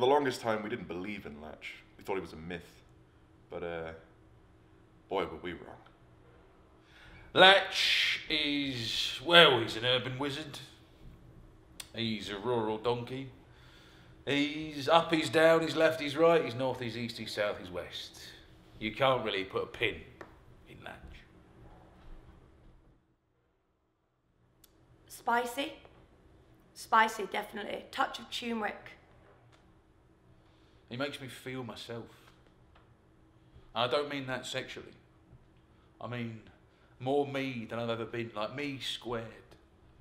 For the longest time, we didn't believe in Lach. We thought he was a myth. But, uh, boy, were we wrong. Lach is, well, he's an urban wizard. He's a rural donkey. He's up, he's down, he's left, he's right, he's north, he's east, he's south, he's west. You can't really put a pin in Lach. Spicy. Spicy, definitely. Touch of turmeric. He makes me feel myself. And I don't mean that sexually. I mean more me than I've ever been, like me squared.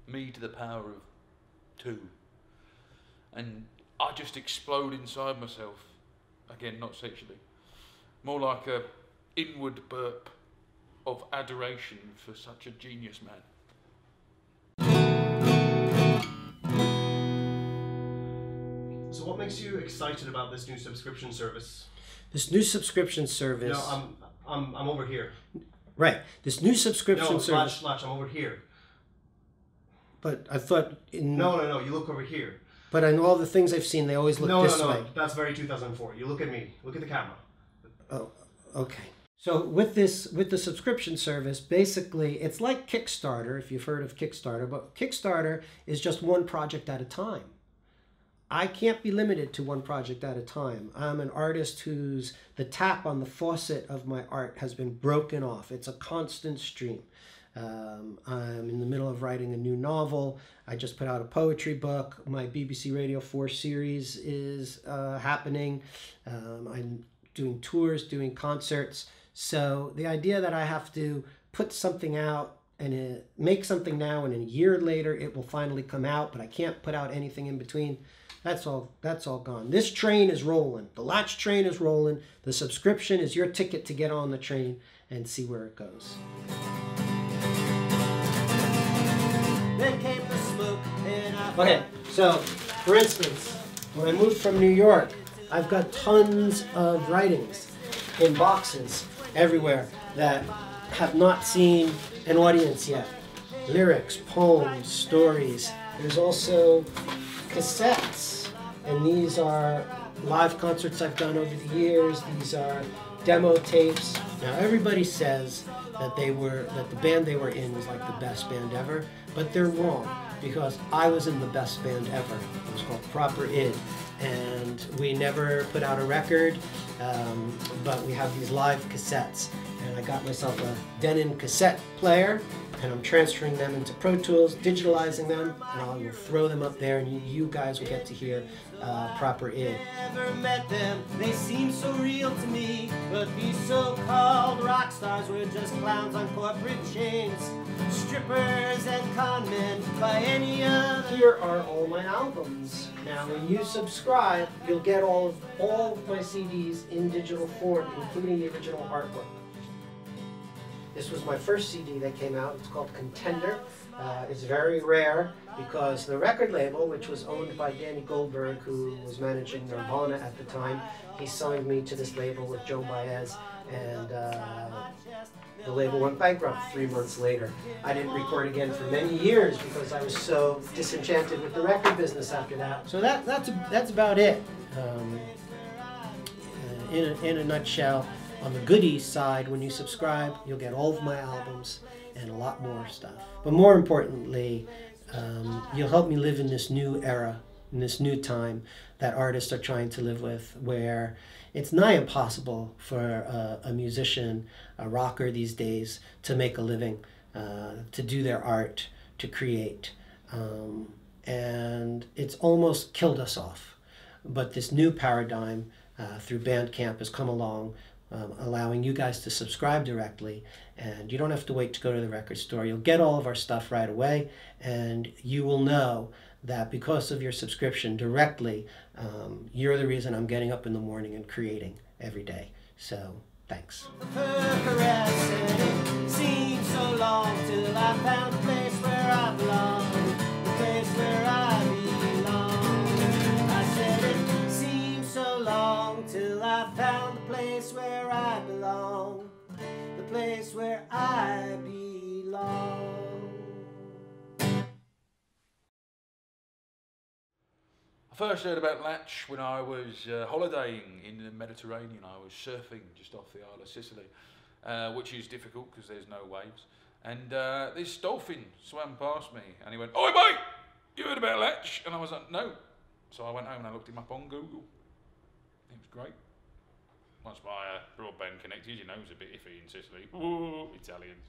Me to the power of two. And I just explode inside myself. Again, not sexually. More like a inward burp of adoration for such a genius man. So, what makes you excited about this new subscription service? This new subscription service. No, I'm, I'm, I'm over here. right. This new subscription No, service. Lach, Lach, I'm over here. But I thought in No, no, no, you look over here. but in all the things I've seen, they always look no, this no, no, way. that's very 2004. You look at me. Look at the camera. Oh, okay. So with this with the subscription service, basically it's like Kickstarter, if you've heard of Kickstarter, but Kickstarter is just one project at a time. I can't be limited to one project at a time. I'm an artist whose the tap on the faucet of my art has been broken off. It's a constant stream. Um, I'm in the middle of writing a new novel. I just put out a poetry book. My BBC Radio 4 series is uh, happening. Um, I'm doing tours, doing concerts. So the idea that I have to put something out and uh, make something now and a year later it will finally come out, but I can't put out anything in between. That's all. That's all gone. This train is rolling. The Lach train is rolling. The subscription is your ticket to get on the train and see where it goes. Okay, so for instance, when I moved from New York, I've got tons of writings in boxes everywhere that have not seen an audience yet. Lyrics, poems, stories. There's also cassettes, and these are live concerts I've done over the years. These are demo tapes. Now everybody says that they were that the band they were in was like the best band ever, but they're wrong because I was in the best band ever. It was called Proper Id, and we never put out a record, um, but we have these live cassettes. And I got myself a Denon cassette player, and I'm transferring them into Pro Tools, digitalizing them, and I will throw them up there, and you, guys will get to hear uh, Proper Id. never met them. They seem so real to me, but these so-called rock stars were just clowns on corporate chains, strippers and con men by any other. Here are all my albums. Now, when you subscribe, you'll get all of all of my CDs in digital form, including the original artwork. This was my first CD that came out. It's called Contender. Uh, it's very rare because the record label, which was owned by Danny Goldberg, who was managing Nirvana at the time, he signed me to this label with Joe Baez, and uh, the label went bankrupt three months later. I didn't record again for many years because I was so disenchanted with the record business after that. So that that's that's about it. Um, uh, in a, in a nutshell, on the goodies side, when you subscribe, you'll get all of my albums and a lot more stuff. But more importantly, um, you'll help me live in this new era, in this new time that artists are trying to live with, where it's nigh impossible for a, a musician, a rocker these days, to make a living, uh, to do their art, to create. Um, and it's almost killed us off. But this new paradigm uh, through Bandcamp has come along, um, allowing you guys to subscribe directly, and you don't have to wait to go to the record store. You'll get all of our stuff right away, and you will know that because of your subscription directly, um, you're the reason I'm getting up in the morning and creating every day. So, thanks. Till I found the place where I belong, the place where I belong. I first heard about Lach when I was uh, holidaying in the Mediterranean. I was surfing just off the Isle of Sicily, uh, which is difficult because there's no waves. And uh, this dolphin swam past me and he went, Oi, mate! You heard about Lach? And I was like, No. So I went home and I looked him up on Google. Great. Once my uh, broadband connected, you know, was a bit iffy in Sicily. Ooh, Italians.